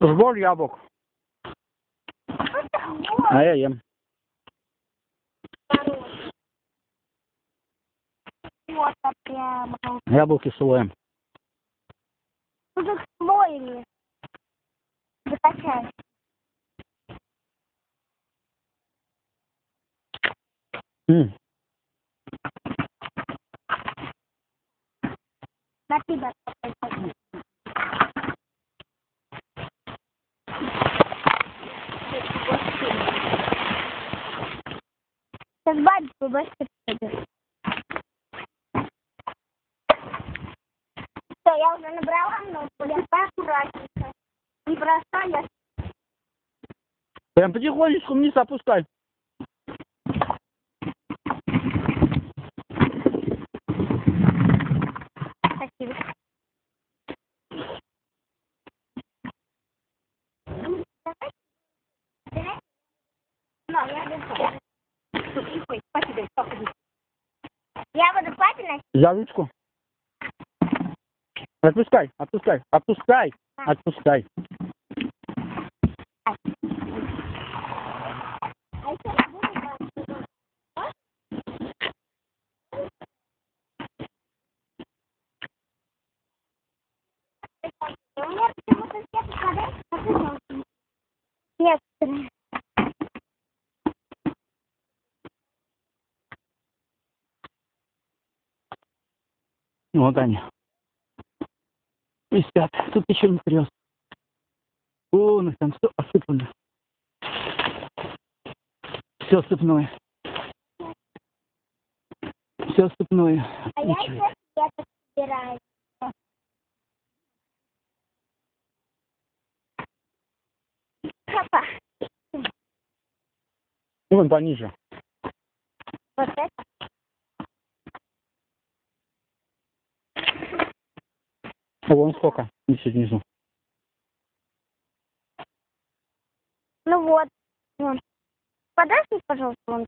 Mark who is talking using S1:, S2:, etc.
S1: Сбор яблок. А я ем. Яблоки слоем.
S2: Тут слоями. Закачай.
S1: М,
S2: Сейчас батюшку быстро пойдет. Все, я уже набрала много, я поаккуратненько. Не бросай,
S1: Прям потихонечку вниз опускай.
S2: Спасибо. Ну, я буду- Я буду папе носить.
S1: За ручку. Отпускай, отпускай, отпускай, отпускай.
S2: А я Некоторые.
S1: Вот они. И спят. Тут еще не трес. О, там все осыпано. Все сыпное. Все сыпное.
S2: А я
S1: Ничего.
S2: еще это собираю. Папа,
S1: Вон пониже.
S2: вот это.
S1: Вон сколько. Висит внизу.
S2: Ну вот. Подашь мне, пожалуйста, вон